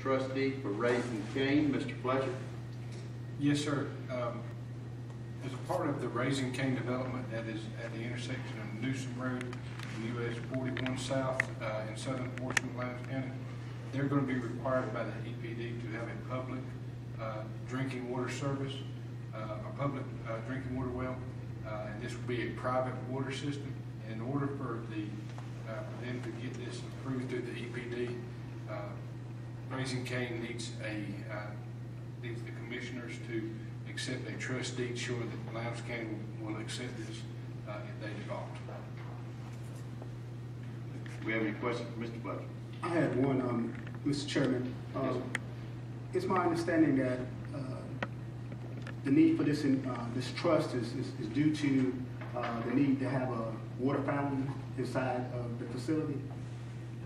trustee for Raisin Cane, Mr. Fletcher. Yes, sir. Um, As a part of the Raisin Cane development that is at the intersection of Newsom Road and US 41 South uh, in southern portion of County, they're going to be required by the EPD to have a public uh, drinking water service, uh, a public uh, drinking water well, uh, and this will be a private water system. In order for the, uh, for them to get this approved through the EPD, uh, Raisin Cane needs a, uh, needs the commissioners to accept a trust deed showing that Lowndes County will accept this uh, if they default. Do we have any questions for Mr. Fletcher? I had one, um, Mr. Chairman. Yes, Um, sir. It's my understanding that, uh, the need for this, in- uh, this trust is, is is due to, uh, the need to have a water fountain inside of the facility.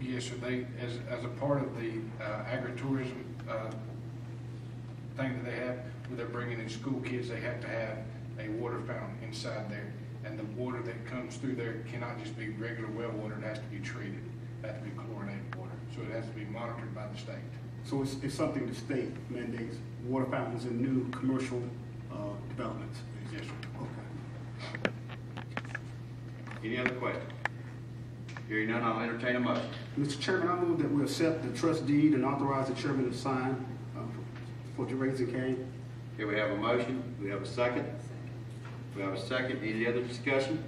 Yes, sir, they, as, as a part of the uh, agritourism uh, thing that they have, where they're bringing in school kids, they have to have a water fountain inside there. And the water that comes through there cannot just be regular well water, it has to be treated, it has to be chlorinated water. So it has to be monitored by the state. So it's, it's something the state mandates, water fountains in new commercial, uh, developments. Yes, sir. Okay. Any other questions? Hearing none, I'll entertain a motion. Mr. Chairman, I move that we accept the trust deed and authorize the chairman to sign, uh, for the Raisin Cane. Here we have a motion, we have a second. We have a second, any other discussion?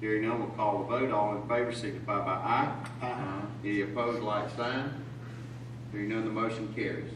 Hearing none, we'll call the vote, all in favor signify by aye. Aye. Any opposed, like sign. Hearing none, the motion carries.